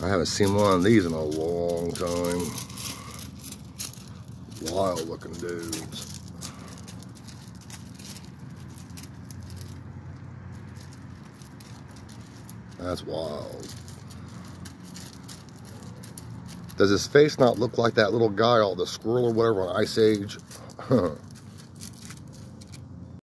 I haven't seen one of these in a long time. Wild looking dudes. That's wild. Does his face not look like that little guy, all the squirrel or whatever on Ice Age?